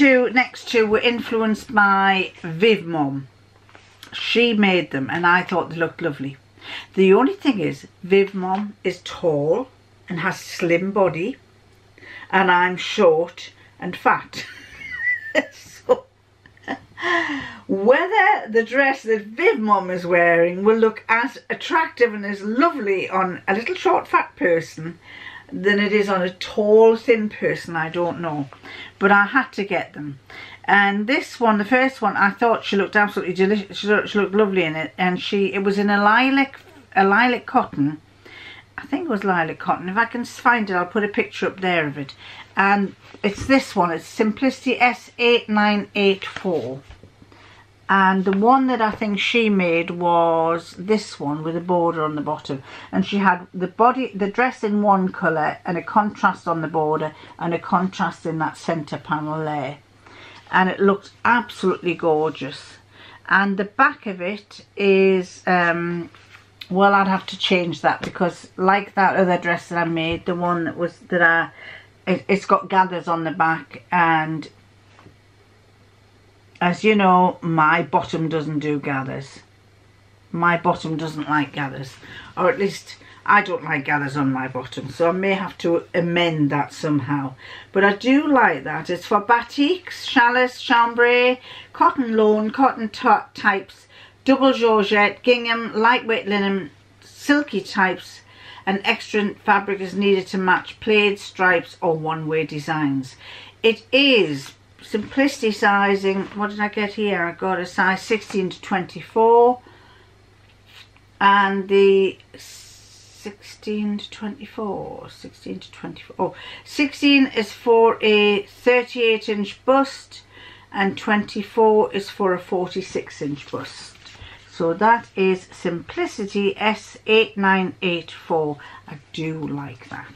two next two were influenced by Viv Mom. She made them and I thought they looked lovely. The only thing is Viv Mom is tall and has slim body and I'm short and fat. so whether the dress that Viv Mom is wearing will look as attractive and as lovely on a little short fat person than it is on a tall thin person I don't know. But I had to get them. And this one the first one I thought she looked absolutely delicious she looked, lovely in it. And she it was in a lilac a lilac cotton. I think it was lilac cotton. If I can find it I'll put a picture up there of it. And it's this one. It's Simplicity S8984 and the one that I think she made was this one with a border on the bottom. And she had the body the dress in one colour and a contrast on the border and a contrast in that centre panel there. And it looked absolutely gorgeous. And the back of it is um, well I'd have to change that because like that other dress that I made the one that was that I it, it's got gathers on the back and as you know, my bottom doesn't do gathers. My bottom doesn't like gathers. Or at least I don't like gathers on my bottom. So I may have to amend that somehow. But I do like that. It's for batiks, challis, chambray, cotton lawn, cotton types, double georgette, gingham, lightweight linen, silky types, and extra fabric is needed to match plaid, stripes or one-way designs. It is simplicity sizing what did I get here? I got a size 16 to 24 and the 16 to 24 16 to 24 oh 16 is for a 38 inch bust and 24 is for a 46 inch bust. So that is simplicity S8984 I do like that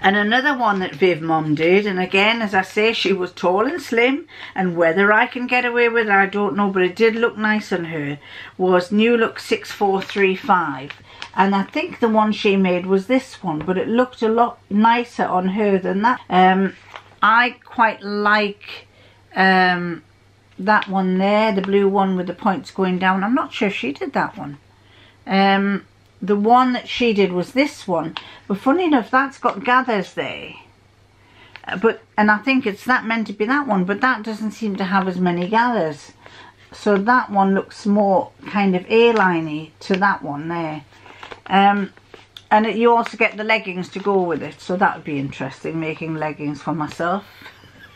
and another one that Viv Mom did and again as I say she was tall and slim and whether I can get away with it I don't know but it did look nice on her was New Look 6435 and I think the one she made was this one but it looked a lot nicer on her than that. Um, I quite like um, that one there the blue one with the points going down. I'm not sure she did that one. Um, the one that she did was this one. But funny enough that's got gathers there. Uh, but and I think it's that meant to be that one but that doesn't seem to have as many gathers. So that one looks more kind of A-liney to that one there. Um, and it, you also get the leggings to go with it. So that would be interesting making leggings for myself.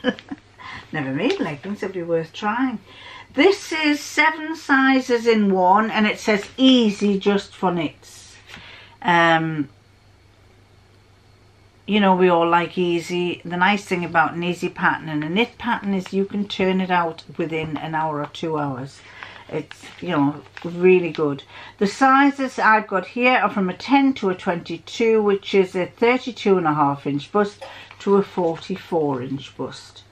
Never made leggings it'd be worth trying. This is seven sizes in one and it says easy just for knits. Um, you know we all like easy. The nice thing about an easy pattern and a knit pattern is you can turn it out within an hour or two hours. It's, you know, really good. The sizes I've got here are from a 10 to a 22, which is a 32 and a half inch bust to a 44 inch bust.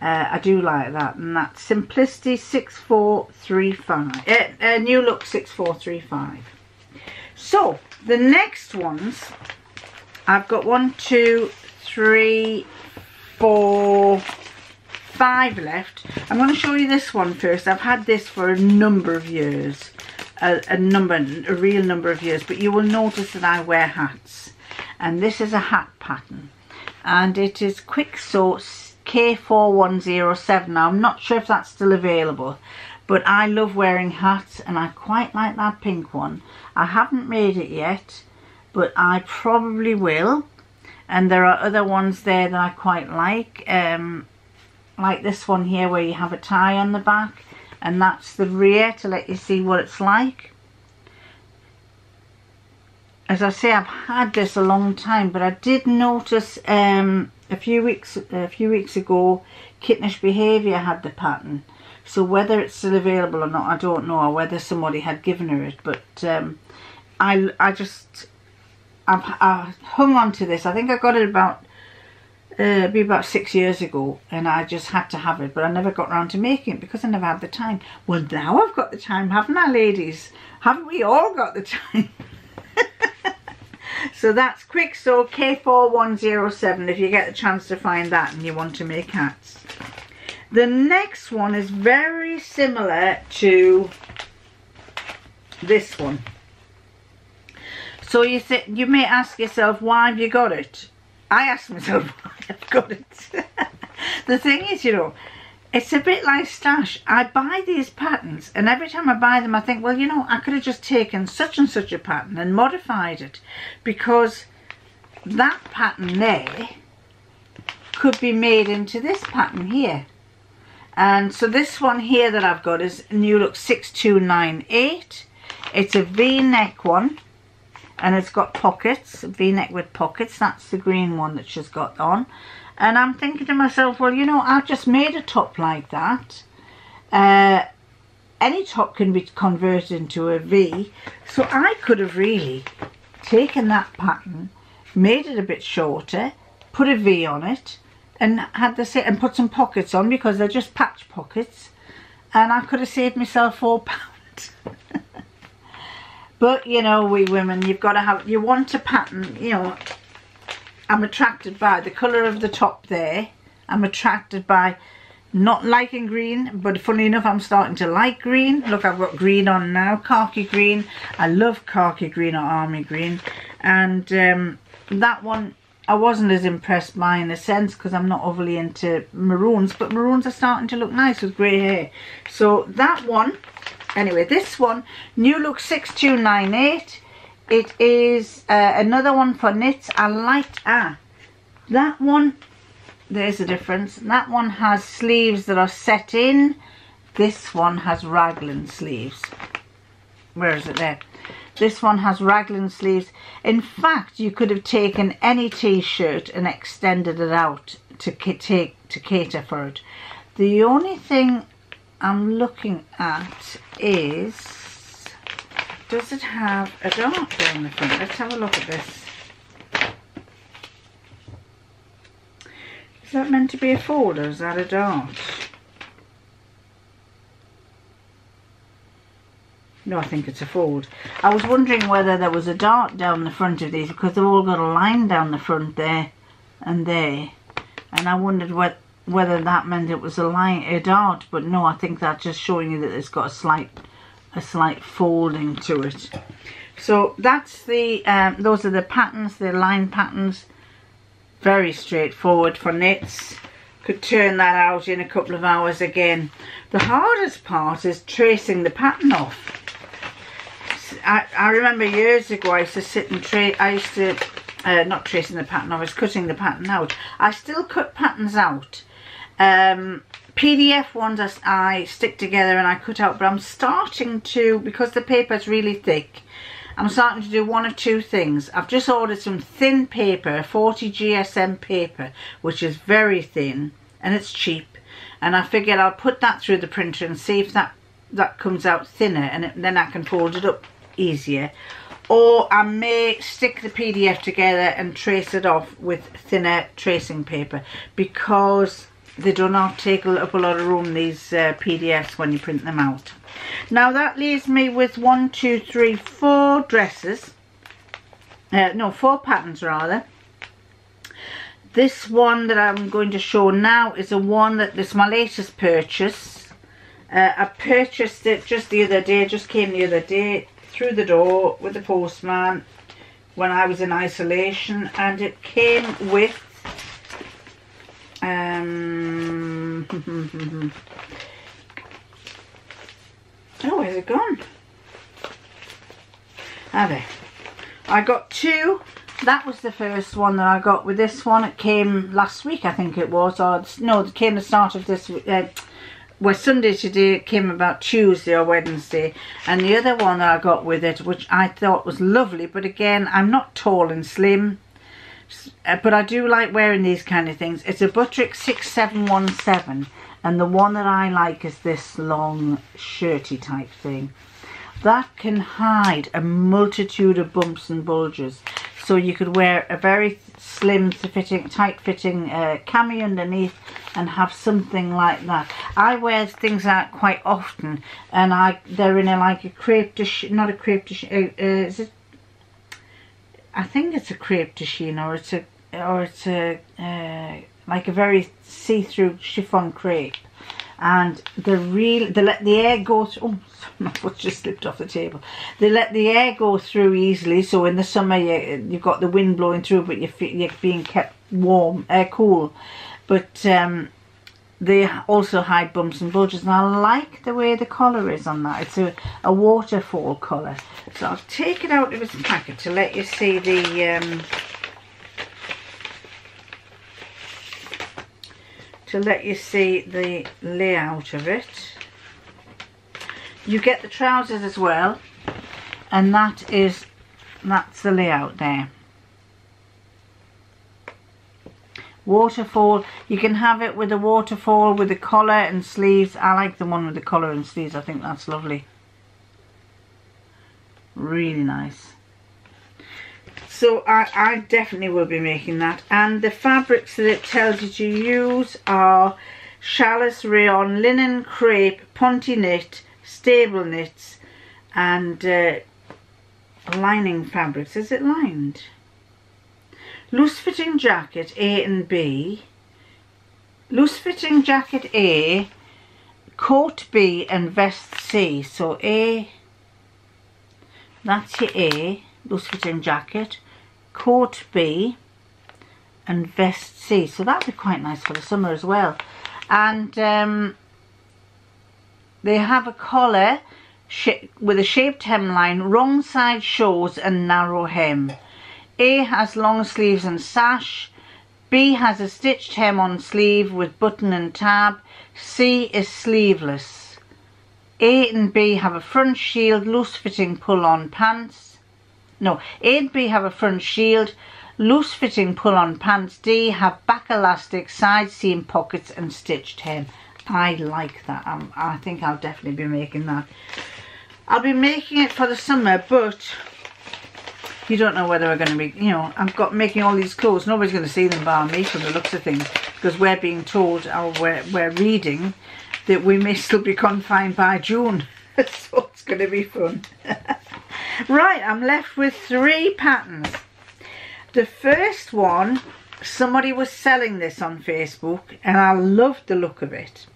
Uh, I do like that. And that's Simplicity 6435. Uh, uh, New Look 6435. So, the next ones, I've got one, two, three, four, five left. I'm going to show you this one first. I've had this for a number of years. A, a number, a real number of years. But you will notice that I wear hats. And this is a hat pattern. And it is Kwik source K4107. Now, I'm not sure if that's still available, but I love wearing hats and I quite like that pink one. I haven't made it yet, but I probably will. And there are other ones there that I quite like, um, like this one here where you have a tie on the back, and that's the rear to let you see what it's like. As I say, I've had this a long time, but I did notice um, a few weeks a few weeks ago Kittenish Behaviour had the pattern so whether it's still available or not I don't know or whether somebody had given her it but um, I, I just I've, I hung on to this. I think I got it about uh, be about six years ago and I just had to have it but I never got around to making it because I never had the time. Well now I've got the time haven't I ladies? Haven't we all got the time? So that's Kwik. Sew K4107 if you get the chance to find that and you want to make hats. The next one is very similar to this one. So you th you may ask yourself, why have you got it? I ask myself why I've got it. the thing is, you know, it's a bit like stash. I buy these patterns and every time I buy them I think, well, you know, I could have just taken such and such a pattern and modified it because that pattern there could be made into this pattern here. And so this one here that I've got is New Look 6298. It's a V-neck one and it's got pockets, v-neck with pockets. That's the green one that she's got on. And I'm thinking to myself, well, you know, I've just made a top like that. Uh, any top can be converted into a V. So I could have really taken that pattern, made it a bit shorter, put a V on it, and had the sit and put some pockets on because they're just patch pockets. And I could have saved myself four pounds. But, you know, we women, you've got to have, you want a pattern, you know, I'm attracted by the colour of the top there. I'm attracted by not liking green, but funny enough, I'm starting to like green. Look, I've got green on now, khaki green. I love khaki green or army green. And um, that one, I wasn't as impressed by in a sense because I'm not overly into maroons, but maroons are starting to look nice with grey hair. So that one Anyway, this one, New Look 6298. It is uh, another one for knits. I like, ah, that one, there's a difference. That one has sleeves that are set in. This one has raglan sleeves. Where is it there? This one has raglan sleeves. In fact, you could have taken any t-shirt and extended it out to take to cater for it. The only thing I'm looking at is, does it have a dart down the front? Let's have a look at this. Is that meant to be a fold or is that a dart? No, I think it's a fold. I was wondering whether there was a dart down the front of these because they've all got a line down the front there and there. And I wondered what whether that meant it was a line a dart but no I think that's just showing you that it's got a slight a slight folding to it. So that's the um, those are the patterns the line patterns. Very straightforward for knits could turn that out in a couple of hours again. The hardest part is tracing the pattern off I, I remember years ago I used to sit and trace I used to uh, not tracing the pattern I was cutting the pattern out I still cut patterns out um, PDF ones I stick together and I cut out, but I'm starting to, because the paper is really thick, I'm starting to do one of two things. I've just ordered some thin paper, 40 GSM paper, which is very thin and it's cheap. And I figured I'll put that through the printer and see if that, that comes out thinner and it, then I can fold it up easier. Or I may stick the PDF together and trace it off with thinner tracing paper because they do not take up a lot of room these uh, PDFs when you print them out. Now that leaves me with one two three four dresses. Uh, no four patterns rather. This one that I'm going to show now is a one that this my latest purchase uh, I purchased it just the other day just came the other day through the door with the postman when I was in isolation and it came with um, oh, where's it gone? Ah, there. I got two. That was the first one that I got with this one. It came last week, I think it was. Or no, it came the start of this uh, well Sunday today came about Tuesday or Wednesday and the other one I got with it which I thought was lovely but again I'm not tall and slim uh, but I do like wearing these kind of things. It's a Butterick 6717 and the one that I like is this long shirty type thing. That can hide a multitude of bumps and bulges. So you could wear a very slim, fitting, tight fitting uh, cami underneath and have something like that. I wear things out quite often and I they're in a like a crepe de not a crepe de uh, uh, is it I think it's a crepe de chine or it's a or it's a uh, like a very see-through chiffon crepe and the real they let the air go through oh my foot just slipped off the table. They let the air go through easily so in the summer you, you've got the wind blowing through but you're, you're being kept warm air cool. But um, they also hide bumps and bulges and I like the way the collar is on that. It's a, a waterfall colour. So I'll take it out of its packet to let you see the um, to let you see the layout of it. You get the trousers as well and that is that's the layout there. Waterfall, you can have it with a waterfall with a collar and sleeves. I like the one with the collar and sleeves, I think that's lovely. Really nice. So I, I definitely will be making that. And the fabrics that it tells you to use are challis rayon, linen crepe, ponte knit, stable knits and uh, lining fabrics. Is it lined? Loose fitting jacket A and B. Loose fitting jacket A, coat B and vest C. So A, that's your A, loose fitting jacket coat B and vest C. So that'd be quite nice for the summer as well. And um, they have a collar with a shaped hemline, wrong side shows and narrow hem. A has long sleeves and sash. B has a stitched hem on sleeve with button and tab. C is sleeveless. A and B have a front shield, loose fitting pull on pants. No, A and B have a front shield, loose fitting pull on pants. D have back elastic, side seam pockets and stitched hem. I like that. Um, I think I'll definitely be making that. I'll be making it for the summer, but you don't know whether we're going to be, you know, I've got making all these clothes. Nobody's going to see them bar me from the looks of things because we're being told, or we're, we're reading, that we may still be confined by June. so it's going to be fun. Right, I'm left with three patterns. The first one, somebody was selling this on Facebook and I loved the look of it.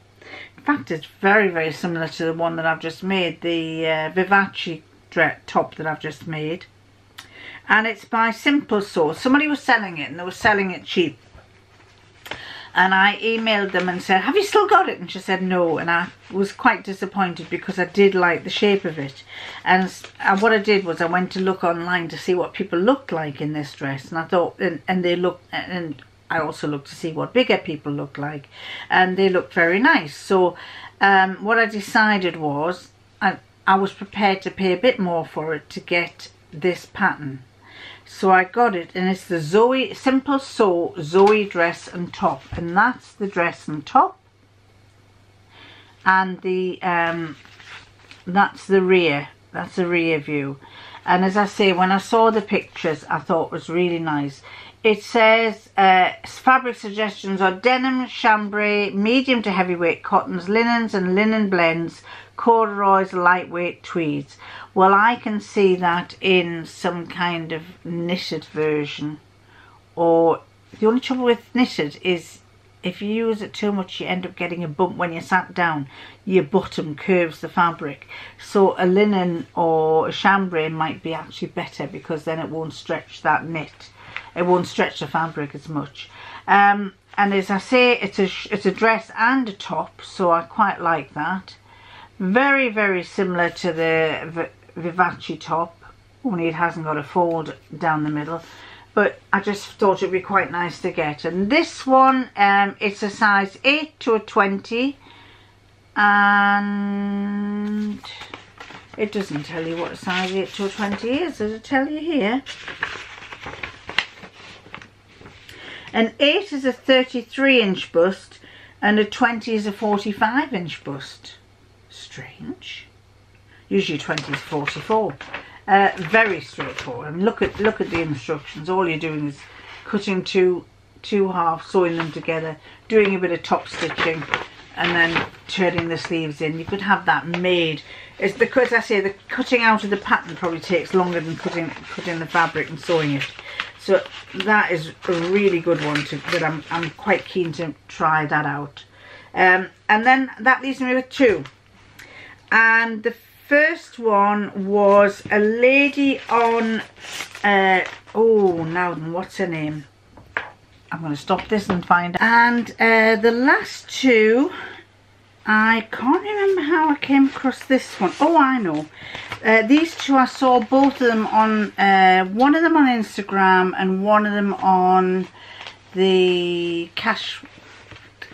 In fact, it's very, very similar to the one that I've just made, the uh, Vivace top that I've just made. And it's by Simple Sew. Somebody was selling it and they were selling it cheap and I emailed them and said, have you still got it? And she said no. And I was quite disappointed because I did like the shape of it. And, and what I did was I went to look online to see what people looked like in this dress. And I thought, and, and they looked, and I also looked to see what bigger people looked like. And they looked very nice. So um, what I decided was I, I was prepared to pay a bit more for it to get this pattern so I got it and it's the Zoe Simple Sew Zoe dress and top. And that's the dress and top. And the um, that's the rear. That's the rear view. And as I say when I saw the pictures I thought was really nice. It says uh, fabric suggestions are denim, chambray, medium to heavyweight cottons, linens and linen blends, corduroys, lightweight tweeds. Well, I can see that in some kind of knitted version. Or the only trouble with knitted is if you use it too much, you end up getting a bump when you sat down. Your bottom curves the fabric. So a linen or a chambray might be actually better because then it won't stretch that knit. It won't stretch the fabric as much. Um, and as I say, it's a, it's a dress and a top, so I quite like that. Very, very similar to the Vivace top, only it hasn't got a fold down the middle. But I just thought it'd be quite nice to get. And this one, um, it's a size 8 to a 20. And it doesn't tell you what size 8 to a 20 is. Does it tell you here? An 8 is a 33 inch bust and a 20 is a 45 inch bust. Strange usually 20 is 44 uh, very straightforward and look at look at the instructions all you're doing is cutting two two halves sewing them together doing a bit of top stitching and then turning the sleeves in. You could have that made. It's because I say the cutting out of the pattern probably takes longer than cutting cutting the fabric and sewing it. So that is a really good one to that I'm I'm quite keen to try that out. Um, and then that leaves me with two. And the first one was a lady on uh, oh now what's her name? I'm going to stop this and find out. And uh, the last two, I can't remember how I came across this one. Oh, I know. Uh, these two, I saw both of them on, uh, one of them on Instagram and one of them on the Cash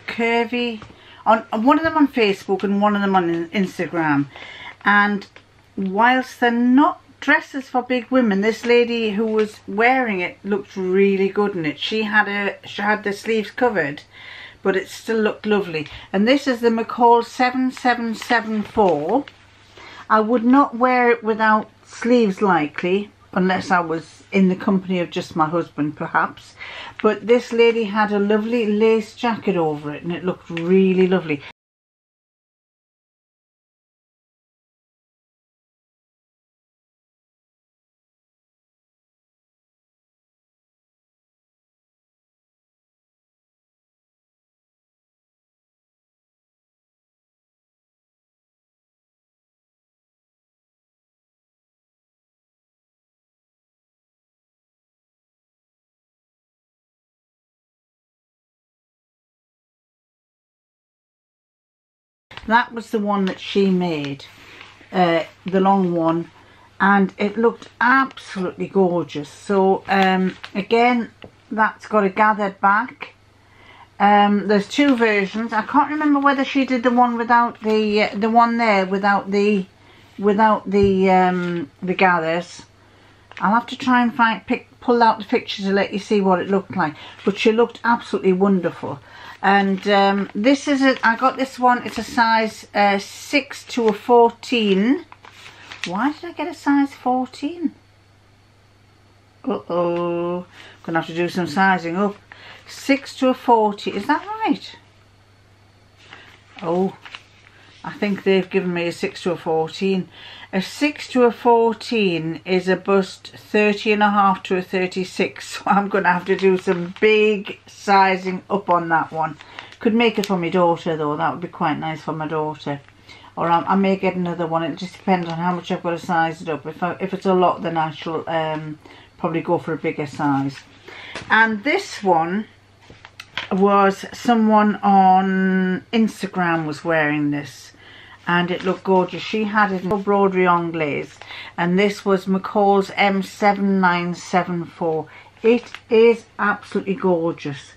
Curvy. On, one of them on Facebook and one of them on Instagram. And whilst they're not dresses for big women. This lady who was wearing it looked really good in it. She had a she had the sleeves covered, but it still looked lovely. And this is the McCall 7774. I would not wear it without sleeves likely, unless I was in the company of just my husband perhaps. But this lady had a lovely lace jacket over it and it looked really lovely. That was the one that she made uh, the long one and it looked absolutely gorgeous. So um, again that's got a gathered back um, there's two versions. I can't remember whether she did the one without the uh, the one there without the without the um, the gathers. I'll have to try and find pick pull out the pictures to let you see what it looked like. But she looked absolutely wonderful and um, this is it I got this one it's a size uh, 6 to a 14 why did I get a size 14 uh-oh gonna have to do some sizing up. 6 to a 40 is that right? Oh I think they've given me a 6 to a 14 a 6 to a 14 is a bust 30 and a half to a 36. So I'm going to have to do some big sizing up on that one. Could make it for my daughter though. That would be quite nice for my daughter. Or I, I may get another one. It just depends on how much I've got to size it up. If, I, if it's a lot then I shall um, probably go for a bigger size. And this one was someone on Instagram was wearing this and it looked gorgeous. She had it in broderie anglaise and this was McCall's M7974. It is absolutely gorgeous.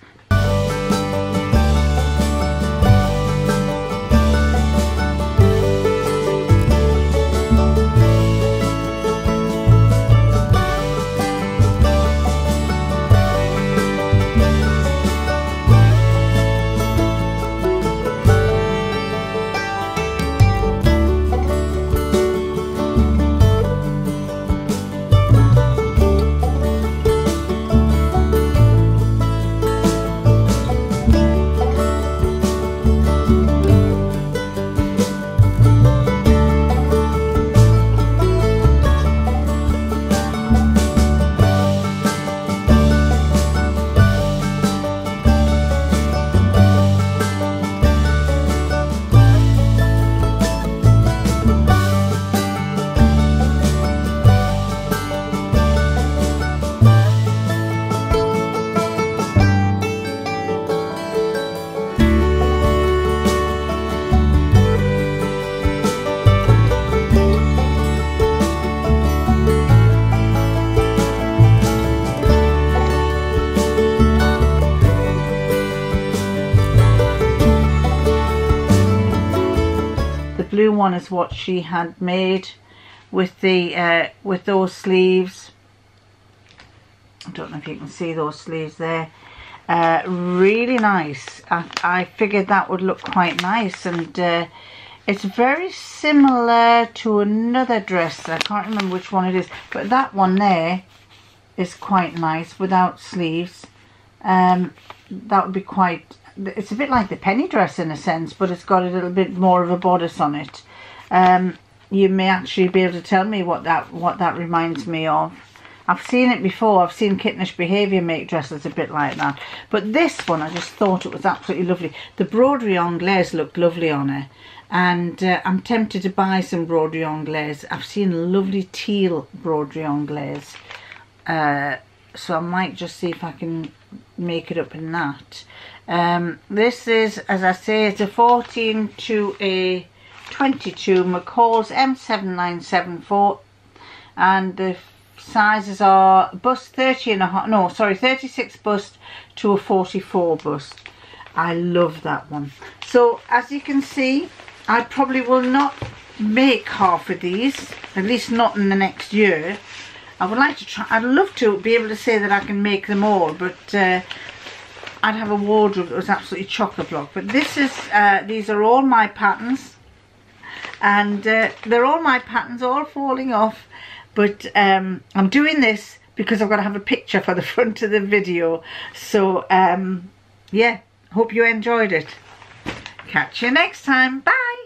One is what she had made with the uh, with those sleeves. I don't know if you can see those sleeves there. Uh, really nice. I, I, figured that would look quite nice and uh, it's very similar to another dress. I can't remember which one it is but that one there is quite nice without sleeves. Um, that would be quite it's a bit like the penny dress in a sense, but it's got a little bit more of a bodice on it. Um, you may actually be able to tell me what that what that reminds me of. I've seen it before. I've seen Kittenish Behaviour make dresses a bit like that. But this one, I just thought it was absolutely lovely. The broderie anglaise looked lovely on her. And uh, I'm tempted to buy some broderie anglaise. I've seen lovely teal broderie anglaise. Uh, so I might just see if I can make it up in that. Um, this is, as I say, it's a 14 to a 22 McCall's M7974 and the sizes are bust 30 and a half, no sorry 36 bust to a 44 bust. I love that one. So as you can see I probably will not make half of these, at least not in the next year. I would like to try, I'd love to be able to say that I can make them all, but uh, I'd have a wardrobe that was absolutely chock-a-block. But this is, uh, these are all my patterns, and uh, they're all my patterns, all falling off, but um, I'm doing this because I've got to have a picture for the front of the video. So, um, yeah, hope you enjoyed it. Catch you next time. Bye.